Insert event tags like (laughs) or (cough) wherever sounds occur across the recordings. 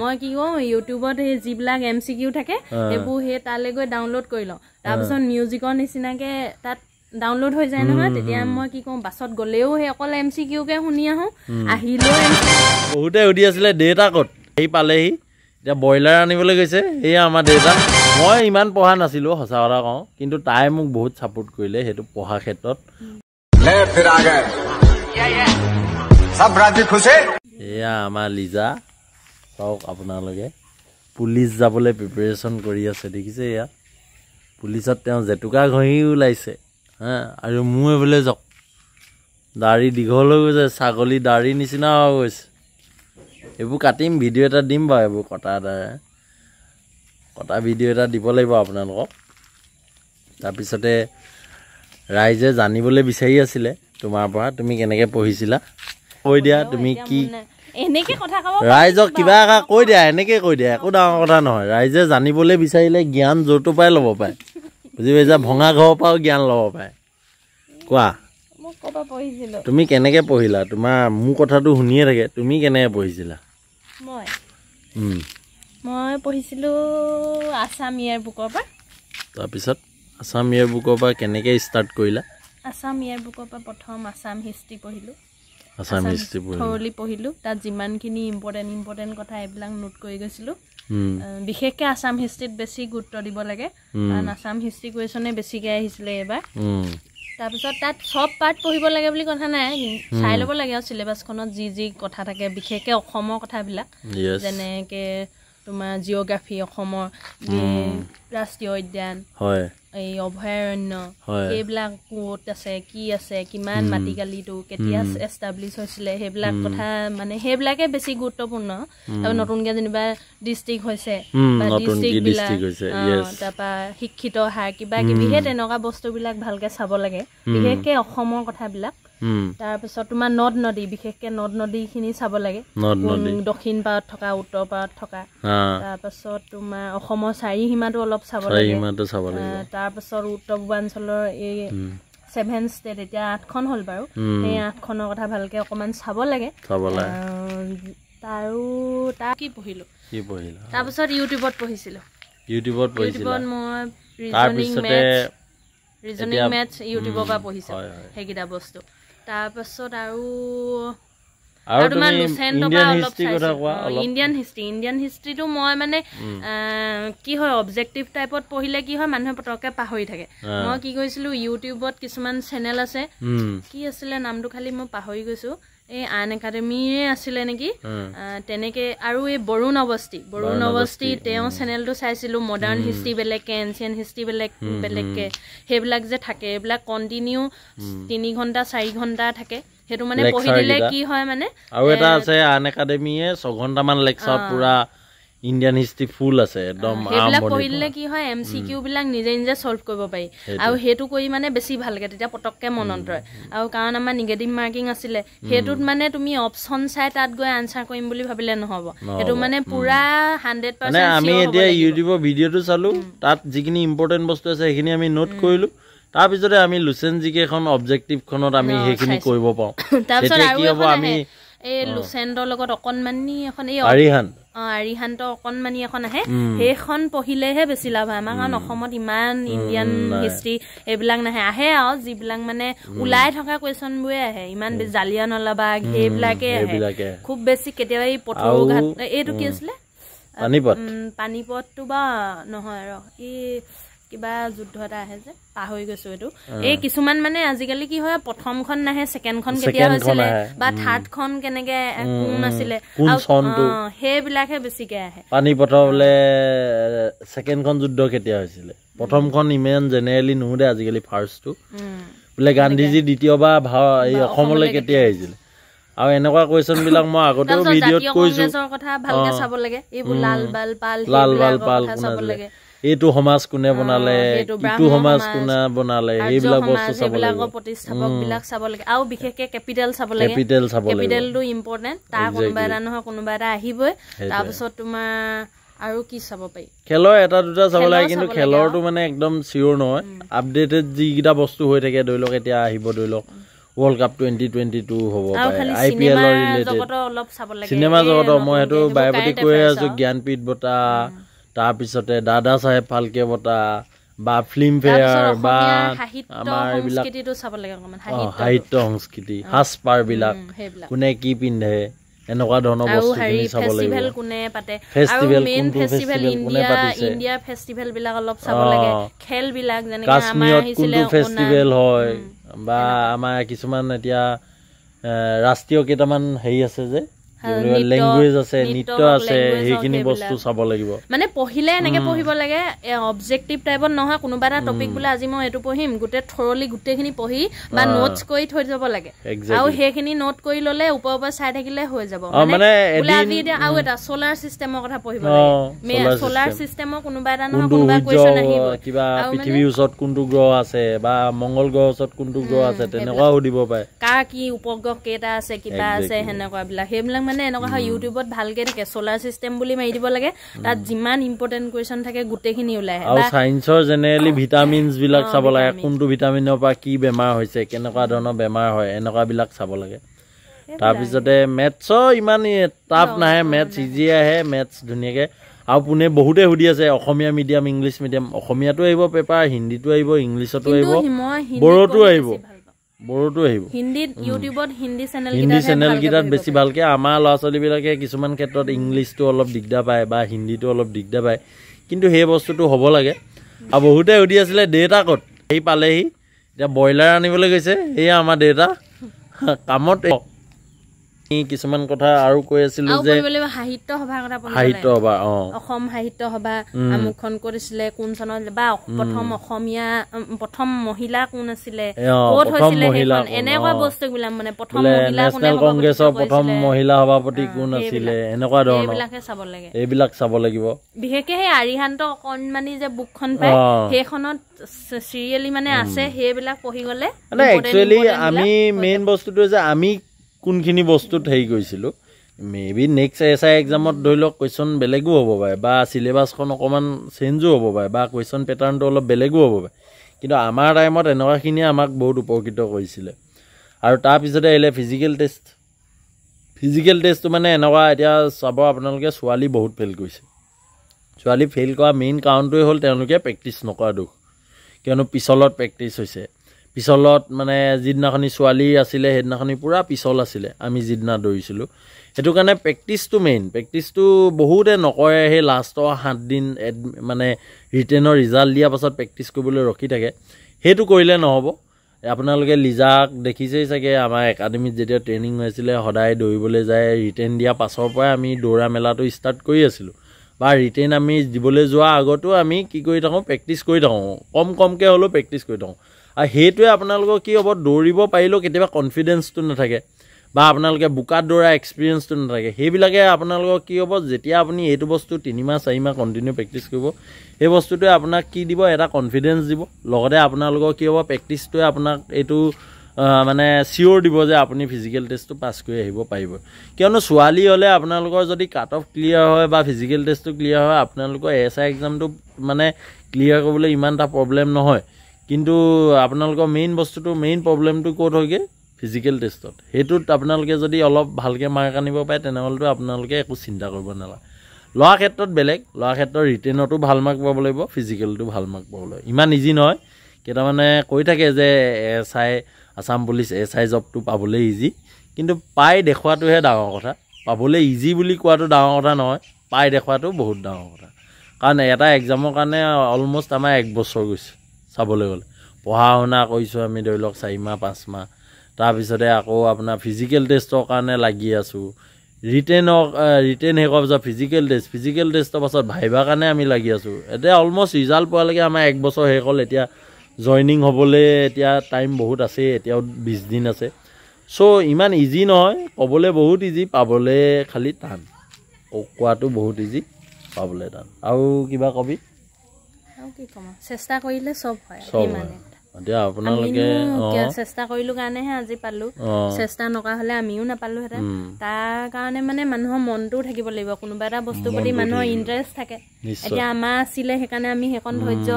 মই কি কওঁ ইউটিউবত সেই যিবিলাক এম চি কিউ থাকে সেইবোৰ সেই তালৈ গৈ ডাউনলোড কৰি লওঁ। তাৰপিছত মিউজিকৰ নিচিনাকে তাত ডাউনলোড হৈ যায় নহয় তেতিয়া মই কি কওঁ বাছত গ'লেও সেই অকল এম চি কিউকে শুনি আহোঁ আহিলেও বহুতে সুধি আছিলে দেউতা ক'ত? সেই পালেহি। এতিয়া ব্ৰইলাৰ আনিবলৈ গৈছে সেয়া আমাৰ দেউতা। মই ইমান পঢ়া নাছিলোঁ সঁচা কথা কওঁ কিন্তু তাই মোক বহুত ছাপৰ্ট কৰিলে সেইটো পঢ়াৰ ক্ষেত্ৰত। এয়া আমাৰ লিজা। চাওক আপোনালোকে। পুলিচ যাবলৈ প্ৰিপেৰেশ্যন কৰি আছে দেখিছে এয়া? পুলিচত তেওঁ জেতুকা ঘঁহি ওলাইছে হা? আৰু মোৰ এইফালে যাওক। দাড়ি দীঘল হৈ গৈছে ছাগলী দাড়ি নিচিনা হৈ গৈছে। এইবোৰ কাটিম ভিডিঅ' এটা দিম বাৰু এইবোৰ কটা দ্বাৰা কটা ভিডিঅ' এটা দিব লাগিব আপোনালোকক। তাৰপিছতে ৰাইজে জানিবলৈ বিচাৰি আছিলে তোমাৰ পৰা তুমি কেনেকৈ পঢ়িছিলা? কৈ দিয়া তুমি কি এনেকে কথা ক'ব ৰাইজক কিবা এটা কৈ দিয়া এনেকে কৈ দিয়া একো ডাঙৰ কথা নহয়। ৰাইজে জানিবলৈ বিচাৰিলে জ্ঞান য'তো পাই ল'ব পাৰে। বুজি পাইছা? ভঙা ঘৰৰ পৰাও জ্ঞান ল'ব পাৰে। কোৱা? তুমি কেনেকে পঢ়িলা? তোমাৰ মোৰ কথাটো শুনিয়ে থাকে। তুমি কেনেকে পঢ়িছিলা? মই? পঢ়িছিলো আছাম ইয়েৰ বুকৰ পৰা। তাৰপিছত আছাম ইয়েৰ বুকৰ পৰা কেনেকে ষ্টাৰ্ট কৰিলা? আছাম ইয়েৰ বুকৰ পৰা প্ৰথম আছাম হিষ্ট্ৰী পঢ়িলোঁ। থৰলি পঢ়িলোঁ। তাত যিমানখিনি ইম্পৰ্টেণ্ট ইম্পৰ্টেণ্ট কথা এইবিলাক নোট কৰি গৈছিলোঁ। বিশেষকৈ আছাম হিষ্ট্ৰীত বেছি গুৰুত্ব দিব লাগে। কাৰণ আছাম হিষ্ট্ৰী কুৱেশ্যনে বেছিকৈ আহিছিলে এইবাৰ। তাৰপিছত তাত চব পাৰ্ট পঢ়িব লাগে বুলি কথা নাই চাই ল'ব লাগে আৰু চিলেবাছখনত যি যি কথা থাকে বিশেষকৈ অসমৰ কথাবিলাক। যেনেকৈ তোমাৰ জিঅ'গ্ৰাফী অসমৰ ৰাষ্ট্ৰীয় উদ্যান। হয়। এই অভয়াৰণ্য হয়। এইবিলাক ক'ত আছে কি আছে কিমান মাটিকালিটো কেতিয়া এষ্টাব্লিছ হৈছিলে সেইবিলাক কথা মানে সেইবিলাকে বেছি গুৰুত্বপূৰ্ণ। তাৰপৰা নতুনকে যেনিবা ডিষ্ট্ৰিক্ট হৈছে উম, বা নতুনকে ডিষ্ট্ৰিক্ট বিলাক district হৈছে, অ, yes. তাৰপৰা শিক্ষিত হাৰ কিবা কিবি সেই তেনেকুৱা বস্তুবিলাক ভালকে চাব লাগে। বিশেষকে অসমৰ কথাবিলাক। তাৰপিছত তোমাৰ নদ নদী বিশেষকে নদ নদীখিনি চাব লাগে। দক্ষিণ পাৰত থকা উত্তৰ পাৰত থকা। তাৰপাছত তোমাৰ অসমৰ চাৰি সীমাটো অলপ চাব লাগে। তাৰপাছত উত্তৰ পূৰ্বাঞ্চলৰ এই ছেভেন ষ্টেট এতিয়া আঠখন হ'ল বাৰু। সেই আঠখনৰ কথা ভালকে অকণমান চাব লাগে। আৰু তাৰ কি পঢ়িলোঁ? তাৰপিছত ইউটিউবত পঢ়িছিলোঁ। ইউটিউবত ইউটিউবত মই ৰিজনিং মেথছ ৰিজনিং মেথছ ইউটিউবৰ পৰা পঢ়িছোঁ। সেইকেইটা বস্তু। তাৰপাছত আৰু আৰু তোমাৰ লুচেণ্টৰ অলপ চাইছোঁ। ইণ্ডিয়ান হিষ্ট্ৰী ইণ্ডিয়ান হিষ্ট্ৰীটো মই মানে কি হয় অবজেক্টিভ টাইপত পঢ়িলে কি হয় মানুহে পতককে পাহৰি থাকে। মই কি কৰিছিলোঁ ইউটিউবত কিছুমান চেনেল আছে। কি আছিলে নামটো খালি মই পাহৰি গৈছোঁ। এই আন একাডেমিয়ে আছিলে নেকি? তেনেকে আৰু এই বৰুণ অৱস্থি বৰুণ অৱস্থি তেওঁ চেনেলটো চাইছিলোঁ মডাৰ্ণ হিষ্ট্ৰী বেলেগকে এনচিয়েণ্ট হিষ্ট্ৰী বেলেগ বেলেগকে। সেইবিলাক যে থাকে এইবিলাক কণ্টিনিউ তিনি ঘণ্টা চাৰি ঘণ্টা থাকে। সেইটো মানে পঢ়ি দিলে। কি হয় মানে আৰু এটা আছে আন একাডেমিয়ে ছঘণ্টামান লেকচাৰ পুৰা ইণ্ডিয়ান হিষ্ট্ৰী ফুল আছে একদম সেইবিলাক আৰম্ভণিৰ পঢ়ি দিলে পৰা। কি হয় এম চি কিউ বিলাক নিজে নিজে চল্ভ কৰিব পাৰি। আৰু সেইটো কৰি মানে বেছি ভালকে তেতিয়া পটককে মনত ৰয় আৰু কাৰণ আমাৰ নিগেটিভ মাৰ্কিং আছিলে সেইটোত মানে তুমি অপশ্যন চাই তাত গৈ আনচাৰ কৰিম বুলি ভাবিলে নহব। সেইটো মানে পুৰা হাণ্ড্ৰেড মানে আমি এতিয়া ইউটিউবৰ ভিডিঅ'টো চালো তাত যিখিনি ইম্পৰ্টেণ্ট বস্তু আছে সেইখিনি আমি নোট কৰিলো। তাৰপিছতে আমি লুচেন জিকেখন অবজেক্টিভখনত আমি সেইখিনি কৰিব পাৰোঁ (laughs) তাৰপিছত তেতিয়া কি হ'ব আমি এই লুচেণ্ডৰ লগত অকণমানি এখন এই আৰিহান অ আৰিহান্তৰ অকণমানি এখন আহে। সেইখন পঢ়িলেহে বেছি লাভ হয়। আমাৰ কাৰণ অসমত ইমান ইণ্ডিয়ান হিষ্ট্ৰী এইবিলাক নাহে। আহে আৰু যিবিলাক মানে ওলাই থকা কুৱেশ্যনবোৰে আহে। ইমান বেছি জালিয়ানৱালাবাগ সেইবিলাকে আহে। খুব বেছি কেতিয়াবা এই পথৰু ঘাট এইটো কি আছিলে? পানীপথটো বা নহয় ৰ। এই কিবা যুদ্ধ এটা আহে যে পাহৰি গৈছো এইটো। এই কিছুমান মানে আজিকালি কি হয় প্ৰথমখন নাহে ছেকেণ্ডখন কেতিয়া হৈছিলে। বা থাৰ্ডখন কেনেকে কোন আছিলে সেইবিলাকহে বেছিকে আহে। পানীপথৰ বোলে ছেকেণ্ডখন যুদ্ধ কেতিয়া হৈছিলে? প্ৰথমখন ইমান জেনেৰেলি নুসুধে আজিকালি ফাৰ্ষ্টটো। বোলে গান্ধীজী দ্বিতীয়বাৰ ভাৰ এই অসমলৈ কেতিয়া আহিছিলে? আৰু এনেকুৱা কুৱেশ্যন বিলাক মই আগতেও তাৰপিছত ভিডিঅ'ত কৈছো। কংগ্ৰেছৰ কথা ভালকে চাব লাগে। এইবোৰ লাল বাল পাল লাল বাল পাল চাব লাগে। এইটো সমাজ কোনে বনালে ইটো সমাজ কোনে বনালে সেইবিলাক বস্তু চাব লাগিব। সেইবিলাকৰ প্ৰতিষ্ঠাপক বিলাক চাব লাগে। আৰু বিশেষকে কেপিটেল চাব লাগে। কেপিটেল চাব লাগিব। কেপিটেলটো ইম্পৰ্টেণ্ট তাৰ কোনোবা এটা নহয় কোনোবা এটা আহিবই। তাৰপিছত তোমাৰ আৰু কি চাব পাৰি? খেলৰ এটা দুটা চাব লাগে কিন্তু লাগে খেলৰটো মানে একদম চিয়ৰ নহয়। আপডেটেড যিকেইটা বস্তু হৈ থাকে ধৰি লওক এতিয়া আহিব ধৰি লওক world cup twenty twenty two হ'ব পাৰে আই পি এলৰ ৰিলেটেড লাগে চিনেমা জগতৰ মই সেইটো বায়পতি কৈ আছো। জ্ঞানপীঠ বঁটা তাৰপিছতে দাদা চাহেব ফাল্কে বঁটা বা ফিল্ম তাৰপিছত ফেয়াৰ বা আমাৰ এইবিলাক অ, সাহিত্য সংস্কৃতি সাজপাৰ বিলাক সেইবিলাক কোনে কি পিন্ধে এনেকুৱা ধৰণৰ বস্তুখিনি চাব ফেষ্টিভেল লাগিব কোনে পাতে মেইন কোনটো ফেষ্টিভেল কোনে পাতিছে? ইণ্ডিয়া ফেষ্টিভেল বিলাক অলপ চাব অ। খেলবিলাক যেনেকে কাশ্মীৰত কোনটো ফেষ্টিভেল। হয় বা আমাৰ কিছুমান এতিয়া ৰাষ্ট্ৰীয় কেইটামান হেৰি আছে যে লেংগুৱেজ আছে নৃত্য আছে সেইখিনি। বস্তু চাব লাগিব। মানে পঢ়িলে এনেকে পঢ়িব লাগে অবজেক্টিভ টাইপত নহয় কোনোবা এটা টপিক বোলে আজি মই এইটো পঢ়িম গোটেই থৰলি গোটেইখিনি পঢ়ি বা। নোটছ কৰি থৈ যাব লাগে. আৰু সেইখিনি নোট কৰি ললে ওপৰৰ পৰা চাই থাকিলে হৈ যাব। মানে আজি এতিয়া আৰু এটা চলাৰ চিষ্টেমৰ কথা পঢ়িব লাগে। চলাৰ। চিষ্টেমৰ কোনোবা এটা নহয় কোনোবা সূৰ্য কুৱেশ্যন আহিব। কিবা পৃথিৱীৰ ওচৰত কোনটো গ্ৰহ আছে বা মংগল গ্ৰহৰ ওচৰত কোনটো গ্ৰহ আছে তেনেকুৱাও সুধিব পাৰে। কাৰ কি উপগ্ৰহ কেইটা আছে কিবা আছে Exactly. সেনেকুৱা বিলাক সেইবিলাক মানে এনেকুৱা হয় ইউটিউবত ভালকে থাকে চলাৰ চিষ্টেম বুলি মাৰি দিব লাগে তাত যিমান ইম্পৰ্টেণ্ট কুৱেশ্যন থাকে গোটেইখিনি ওলাই আৰু বা চাইন্সৰ জেনেৰেলি ভিটামিনছ বিলাক চাব লাগে। কোনটো ভিটামিনৰ পৰা কি বেমাৰ হৈছে কেনেকুৱা ধৰণৰ বেমাৰ হয় এনেকুৱা বিলাক চাব লাগে। তাৰপিছতে মেথছৰ ইমান টাফ নাহে মেথছ ইজি আহে মেথছ ধুনীয়াকে। আৰু পোনে বহুতে সুধি আছে অসমীয়া মিডিয়াম ইংলিছ মিডিয়াম অসমীয়াতো আহিব পেপাৰ হিন্দীতো আহিব ইংলিছতো আহিব বড়োতো পঢ়ি আহিব। বড়োতো আহিব। হিন্দীত ইউটিউবত হিন্দী চেনেল হিন্দী চেনেল কেইটাত বেছি ভালকে আমাৰ ল'ৰা ছোৱালীবিলাকে কিছুমান ক্ষেত্ৰত ইংলিছটো অলপ দিগদাৰ পায় বা হিন্দীটো অলপ দিগদাৰ পায় কিন্তু সেই বস্তুটো হ'ব লাগে। আৰু বহুতে সুধি আছিলে দেউতা ক'ত? সেই পালেহি। এতিয়া ব্ৰইলাৰ আনিবলৈ গৈছে সেয়া আমাৰ দেউতা। কামত কিছুমান কথা আৰু কৈ আছিলো যে সাহিত্য সভাৰ কথা সাহিত্য সভা অ। অসম সাহিত্য সভা আমুকখন কৰিছিলে কোন চনত বা প্ৰথম অসমীয়া প্ৰথম মহিলা কোন আছিলে ক'ত হৈছিলে এনেকুৱা অ। বস্তু বিলাক মানে প্ৰথম নেশ্যনেল কংগ্ৰেছৰ প্ৰথম। মহিলা সভাপতি কোন। আছিলে? এনেকুৱা ধৰণৰ। চাব লাগে। এইবিলাক চাব লাগিব। বিশেষকে সেই আৰিহান্ত অকণমানি যে বুকখন পায়। সেইখনত চিৰিয়েলি মানে আছে সেইবিলাক পঢ়ি গলে মানে একচুৱেলি আমি মেইন বস্তুটো যে আমি কোনখিনি বস্তুত হেৰি কৰিছিলোঁ may be next S I এক্সামত ধৰি লওক কুৱেশ্যন বেলেগো হ'ব পাৰে বা চিলেবাছখন অকণমান চেঞ্জো হ'ব পাৰে বা কুৱেশ্যন পেটাৰ্ণটো অলপ বেলেগো হ'ব পাৰে। কিন্তু আমাৰ টাইমত এনেকুৱাখিনিয়ে আমাক বহুত উপকৃত কৰিছিলে। আৰু তাৰপিছতে আহিলে ফিজিকেল টেষ্ট ফিজিকেল টেষ্টটো মানে এনেকুৱা এতিয়া চাব আপোনালোকে ছোৱালী বহুত ফেইল কৰিছে। ছোৱালী ফেইল কৰা মেইন কাৰণটোৱে হ'ল তেওঁলোকে প্ৰেক্টিচ নকৰা দুখ। কিয়নো পিছলত প্ৰেক্টিচ হৈছে। পিছলত মানে যিদিনাখনি ছোৱালী আছিলে সেইদিনাখনি পূৰা পিছল আছিলে আমি যিদিনা দৌৰিছিলোঁ। সেইটো কাৰণে প্ৰেক্টিচটো মেইন প্ৰেক্টিচটো বহুতে নকৰে সেই লাষ্টৰ সাতদিন এড- মানে ৰিটেনৰ ৰিজাল্ট দিয়াৰ পাছত প্ৰেক্টিচ কৰিবলৈ ৰখি থাকে। সেইটো কৰিলে নহ'ব। আপোনালোকে লিজাক দেখিছেই চাগে আমাৰ একাডেমিত যেতিয়া ট্ৰেইনিং হৈছিলে সদায় দৌৰিবলৈ যায় ৰিটেন দিয়াৰ পাছৰ পৰাই আমি দৌৰা মেলাটো ষ্টাৰ্ট কৰি আছিলোঁ। বা ৰিটেন আমি দিবলৈ যোৱাৰ আগতো আমি কি কৰি থাকোঁ প্ৰেক্টিচ কৰি থাকোঁ। কম কমকৈ হ'লেও প্ৰেক্টিচ কৰি থাকোঁ। আৰু সেইটোৱে আপোনালোকৰ কি হ'ব দৌৰিব পাৰিলেও কেতিয়াবা কনফিডেঞ্চটো নাথাকে। বা আপোনালোকে বোকাত দৌৰা এক্সপিৰিয়েঞ্চটো নাথাকে। সেইবিলাকে আপোনালোকৰ কি হ'ব যেতিয়া আপুনি এইটো বস্তু তিনিমাহ চাৰিমাহ কণ্টিনিউ প্ৰেক্টিচ কৰিব সেই বস্তুটোৱে আপোনাক কি দিব এটা কনফিডেঞ্চ দিব। লগতে আপোনালোকৰ কি হ'ব প্ৰেক্টিচটোৱে আপোনাক এইটো মানে চিয়'ৰ দিব যে আপুনি ফিজিকেল টেষ্টটো পাছ কৰি আহিব পাৰিব। কিয়নো ছোৱালী হ'লে আপোনালোকৰ যদি কাট অফ ক্লিয়াৰ হয় বা ফিজিকেল টেষ্টটো ক্লিয়াৰ হয় আপোনালোকৰ এছ আই এক্সামটো মানে ক্লিয়াৰ কৰিবলৈ ইমান এটা প্ৰব্লেম নহয়। কিন্তু আপোনালোকৰ মেইন বস্তুটো মেইন প্ৰব্লেমটো ক'ত হয়গৈ? ফিজিকেল টেষ্টত সেইটোত আপোনালোকে যদি অলপ ভালকৈ মাৰ্ক আনিব পাৰে তেনেহ'লেতো আপোনালোকে একো চিন্তা কৰিব নালাগে। ল'ৰা ক্ষেত্ৰত বেলেগ ল'ৰা ক্ষেত্ৰত ৰিটেনতো ভাল মাৰ্ক পাব লাগিব ফিজিকেলটো ভাল মাৰ্ক পাব লাগিব। ইমান ইজি নহয়। কেইটামানে কৈ থাকে যে S I Assam police S I জবটো পাবলৈ ইজি কিন্তু পাই দেখুৱাটোহে ডাঙৰ কথা। পাবলৈ ইজি বুলি কোৱাটো ডাঙৰ কথা নহয় পাই দেখুৱাটো বহুত ডাঙৰ কথা। কাৰণ এটা এক্সামৰ কাৰণে অলমষ্ট আমাৰ এক বছৰ গৈছে। চাবলৈ গ'লে। পঢ়া শুনা কৰিছোঁ আমি ধৰি লওক চাৰি মাহ পাঁচ মাহ তাৰপিছতে আকৌ আপোনাৰ ফিজিকেল টেষ্টৰ কাৰণে লাগি আছোঁ। ৰিটেনৰ ৰিটেন শেষ হোৱাৰ পিছত ফিজিকেল টেষ্ট ফিজিকেল টেষ্টৰ পাছত ভাইভাৰ কাৰণে আমি লাগি আছোঁ। এতিয়া অলমষ্ট ৰিজাল্ট পোৱালৈকে আমাৰ এক বছৰ শেষ হ'ল এতিয়া জইনিং হ'বলৈ এতিয়া টাইম বহুত আছেই এতিয়াও বিছ দিন আছে। চ' ইমান ইজি নহয় ক'বলৈ বহুত ইজি পাবলৈ খালি টান। কোৱাটো বহুত ইজি পাবলৈ টান। আৰু কিবা কবি? আৰু কি ক'ম আৰু, চেষ্টা কৰিলে চব হয়। এতিয়া আপোনালোকে চেষ্টা কৰিলো কাৰণেহে আজি পালো। চেষ্টা নকৰা হলে আমিও নাপালোহেঁতেন তাৰ কাৰণে মানে মানুহৰ মনটোও থাকিব লাগিব। কোনোবা এটা বস্তুৰ প্ৰতি মানুহৰ ইণ্টাৰেষ্ট থাকে। এতিয়া আমাৰ আছিলে সেইকাৰণে আমি সেইকণ ধৈৰ্য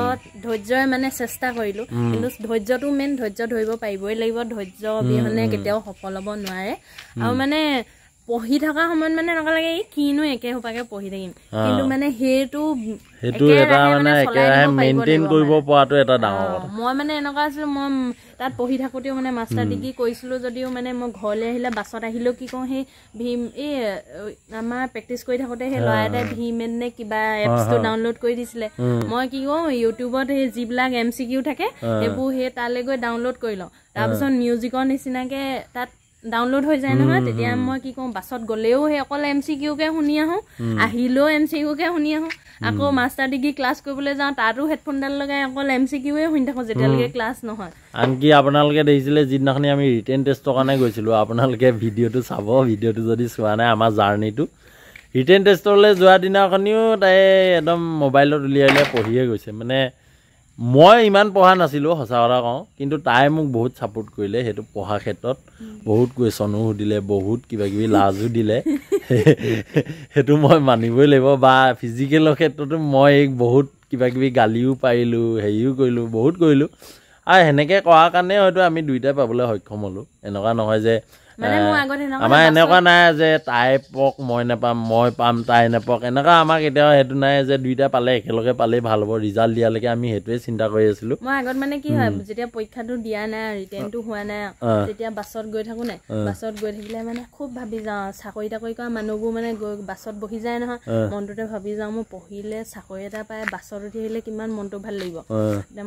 ধৈৰ্যই মানে চেষ্টা কৰিলো। কিন্তু ধৈৰ্যটো মেইন ধৈৰ্য ধৰিব পাৰিবই লাগিব। ধৈৰ্য অবিহনে কেতিয়াও সফল হ'ব নোৱাৰে। আৰু মানে পঢ়ি থকা সময়ত মানে এনেকুৱা লাগে এই কিনো একে সোপাকে পঢ়ি থাকিম? কিন্তু মানে সেইটো সেইটো এটা মানে একেৰাহে মেইনটেইন কৰিব। পৰাটো এটা ডাঙৰ কথা। মই মানে এনেকুৱা আছিলো মই তাত পঢ়ি থাকোতেও মানে মাষ্টাৰ ডিগ্ৰী কৰিছিলো যদিও মানে মই ঘৰলৈ আহিলে বাছত আহিলেও কি কওঁ সেই ভীম এই আমাৰ প্ৰেক্টিচ কৰি থাকোতে সেই ল'ৰা এটাই ভীমেন নে কিবা এপছটো ডাউনলোড কৰি দিছিলে। মই কি কওঁ ইউটিউবত সেই যিবিলাক এম চি কিউ থাকে সেইবোৰ সেই তালৈ গৈ ডাউনলোড কৰি লওঁ। তাৰপিছত মিউজিকৰ নিচিনাকে তাত ডাউনলোড হৈ যায় নহয় তেতিয়া মই কি কওঁ বাছত গ'লেও সেই অকল এম চি কিউকে শুনি আহোঁ আহিলেও এম চি কিউকে শুনি আহোঁ। আকৌ মাষ্টাৰ ডিগ্ৰী ক্লাছ কৰিবলৈ যাওঁ তাতো হেডফোনডাল লগাই অকল এম চি কিউৱে শুনি থাকোঁ যেতিয়ালৈকে ক্লাছ নহয়। আনকি আপোনালোকে দেখিছিলে যিদিনাখনি আমি ৰিটেন টেষ্টৰ কাৰণে গৈছিলোঁ আপোনালোকে ভিডিঅ'টো চাব ভিডিঅ'টো যদি চোৱা নাই আমাৰ জাৰ্ণিটো ৰিটেন টেষ্টলৈ যোৱা দিনাখনিও তাই একদম মোবাইলত উলিয়াই উলিয়াই পঢ়িয়ে গৈছে মানে মই ইমান পঢ়া নাছিলোঁ সঁচা কথা কওঁ কিন্তু তাই মোক বহুত ছাপোৰ্ট কৰিলে সেইটো পঢ়াৰ ক্ষেত্ৰত। বহুত কুৱেশ্যনো সুধিলে বহুত কিবা কিবি লাজো দিলে। সেইটো মই মানিবই লাগিব বা ফিজিকেলৰ ক্ষেত্ৰতো মই বহুত কিবা কিবি গালিও পাৰিলোঁ হেৰিও কৰিলোঁ বহুত কৰিলোঁ। আৰু সেনেকৈ কৰাৰ কাৰণে হয়তো আমি দুইটাই পাবলৈ সক্ষম হ'লোঁ। এনেকুৱা নহয় যে আমাৰ এনেকুৱা নাই যে তাই পক মই নাপাম মই পাম তাই নাপাওক এনেকুৱা আমাৰ কেতিয়াও সেইটো নাই যে দুইটা পালে একেলগে পালেই ভাল হ'ব ৰিজাল্ট দিয়ালৈকে আমি সেইটোৱে চিন্তা কৰি আছিলোঁ। মই আগত মানে কি হয় যেতিয়া পৰীক্ষাটো দিয়া নাই ৰিটেনটো হোৱা নাই। তেতিয়া বাছত গৈ থাকো নাই বাছত গৈ থাকিলে মানে খুব ভাবি যাওঁ চাকৰি তাকৰি কৰা মানুহবোৰ মানে গৈ বাছত বহি যায় নহয় মনটোতে ভাবি যাওঁ মোৰ পঢ়িলে চাকৰি এটা পাই বাছত উঠি আহিলে কিমান মনটো ভাল লাগিব।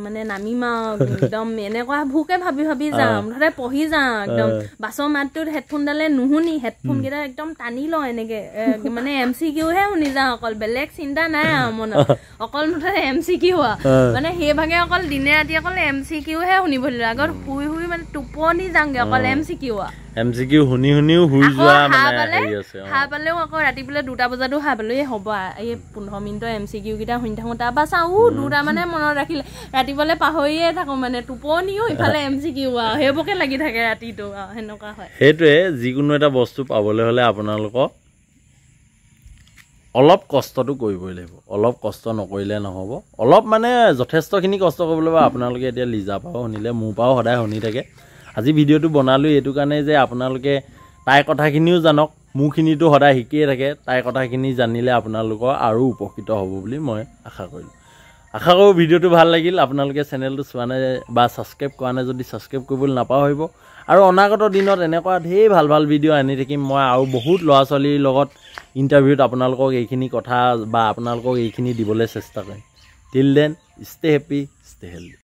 মানে নামিম আৰু একদম এনেকুৱা ভোকে ভাবি ভাবি যাওঁ মুঠতে পঢ়ি যাওঁ একদম বাছৰ মাতটোত হেডফোনডালে নুশুনি হেডফোন কেইটা একদম টানি লওঁ এনেকে মানে এম চি কিউহে শুনি যাওঁ অকল বেলেগ চিন্তা নাই আৰু মনত। অকল মুঠতে এম চি কিউ মানে সেইভাগে অকল দিনে ৰাতি অকল এম চি কিউহে শুনিব দিলোঁ আগত শুই শুই মানে টোপনি যাওঁগে অকল M C Q M C Q শুনি শুনিও শুই যোৱা মানে হেৰি আছে সাৰ পালেও আকৌ ৰাতি বোলে দুটা বজাতো সাৰ পালো এই হ'ব এই পোন্ধৰ মিনিটৰ এম চি কিউ কেইটা শুনি থাকোঁ তাৰপৰা চাওঁ দুটা মানে মনত ৰাখিলে ৰাতিপুৱালে পাহৰিয়ে থাকোঁ মানে টোপনিও ইফালে এম চি কিউ আৰু সেইবোৰকে লাগি থাকে ৰাতিটো আৰু সেনেকুৱা হয়। সেইটোৱে যিকোনো এটা বস্তু পাবলৈ হ'লে আপোনালোকক অলপ কষ্টটো কৰিবই লাগিব অলপ কষ্ট নকৰিলে নহ'ব। অলপ মানে যথেষ্টখিনি কষ্ট কৰিব লাগিব আপোনালোকে এতিয়া লিজা পাও শুনিলে মোৰ পৰাও সদায় শুনি থাকে। আজি ভিডিঅ'টো বনালোঁ এইটো কাৰণে যে আপোনালোকে তাইৰ কথাখিনিও জানক মোৰখিনিতো সদায় শিকিয়ে থাকে তাইৰ কথাখিনি জানিলে আপোনালোকৰ আৰু উপকৃত হ'ব বুলি মই আশা কৰিলোঁ। আশা কৰোঁ ভিডিঅ'টো ভাল লাগিল আপোনালোকে চেনেলটো চোৱা নাই বা ছাবস্ক্ৰাইব কৰা নাই যদি ছাবস্ক্ৰাইব কৰিবলৈ নাপাহৰিব। আৰু অনাগত দিনত এনেকুৱা ঢেৰ ভাল ভাল ভিডিঅ' আনি থাকিম মই আৰু বহুত ল'ৰা ছোৱালীৰ লগত ইণ্টাৰভিউত আপোনালোকক এইখিনি কথা বা আপোনালোকক এইখিনি দিবলৈ চেষ্টা কৰিম। Till then stay happy stay healthy